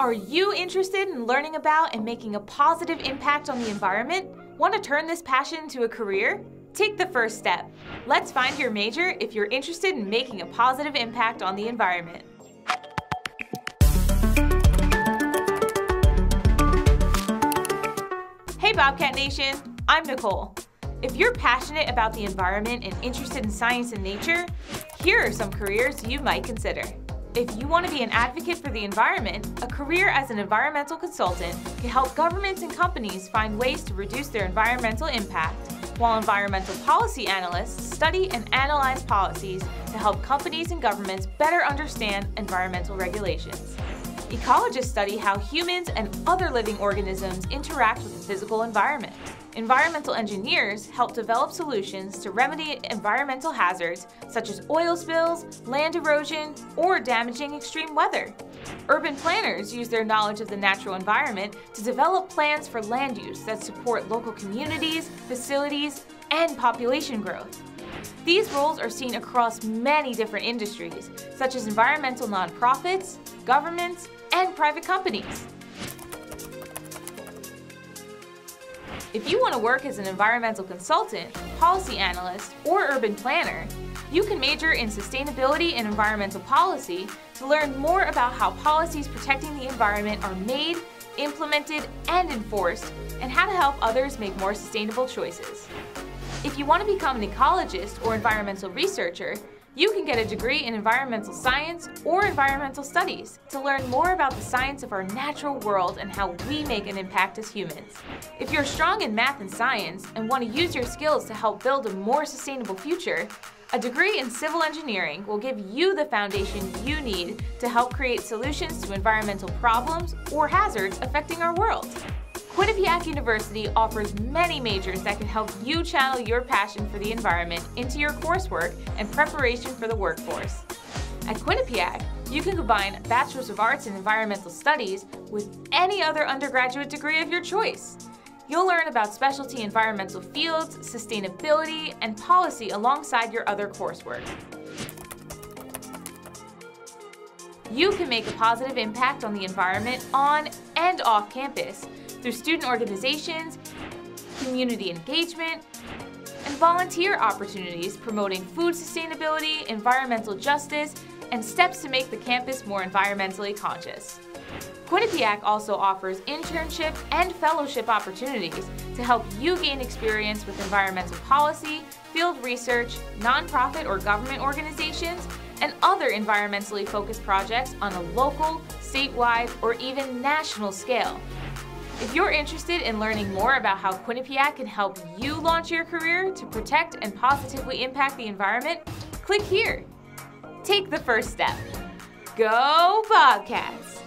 Are you interested in learning about and making a positive impact on the environment? Want to turn this passion into a career? Take the first step. Let's find your major if you're interested in making a positive impact on the environment. Hey Bobcat Nation, I'm Nicole. If you're passionate about the environment and interested in science and nature, here are some careers you might consider. If you want to be an advocate for the environment, a career as an environmental consultant can help governments and companies find ways to reduce their environmental impact, while environmental policy analysts study and analyze policies to help companies and governments better understand environmental regulations. Ecologists study how humans and other living organisms interact with the physical environment. Environmental engineers help develop solutions to remedy environmental hazards such as oil spills, land erosion, or damaging extreme weather. Urban planners use their knowledge of the natural environment to develop plans for land use that support local communities, facilities, and population growth. These roles are seen across many different industries, such as environmental nonprofits, governments, and private companies. If you want to work as an environmental consultant, policy analyst, or urban planner, you can major in sustainability and environmental policy to learn more about how policies protecting the environment are made, implemented, and enforced, and how to help others make more sustainable choices. If you want to become an ecologist or environmental researcher, you can get a degree in environmental science or environmental studies to learn more about the science of our natural world and how we make an impact as humans. If you're strong in math and science and want to use your skills to help build a more sustainable future, a degree in civil engineering will give you the foundation you need to help create solutions to environmental problems or hazards affecting our world. Quinnipiac University offers many majors that can help you channel your passion for the environment into your coursework and preparation for the workforce. At Quinnipiac, you can combine Bachelor's of Arts in Environmental Studies with any other undergraduate degree of your choice. You'll learn about specialty environmental fields, sustainability, and policy alongside your other coursework. You can make a positive impact on the environment on and off campus through student organizations, community engagement, and volunteer opportunities promoting food sustainability, environmental justice, and steps to make the campus more environmentally conscious. Quinnipiac also offers internship and fellowship opportunities to help you gain experience with environmental policy, field research, nonprofit or government organizations, and other environmentally focused projects on a local, statewide, or even national scale. If you're interested in learning more about how Quinnipiac can help you launch your career to protect and positively impact the environment, click here. Take the first step. Go Bobcats!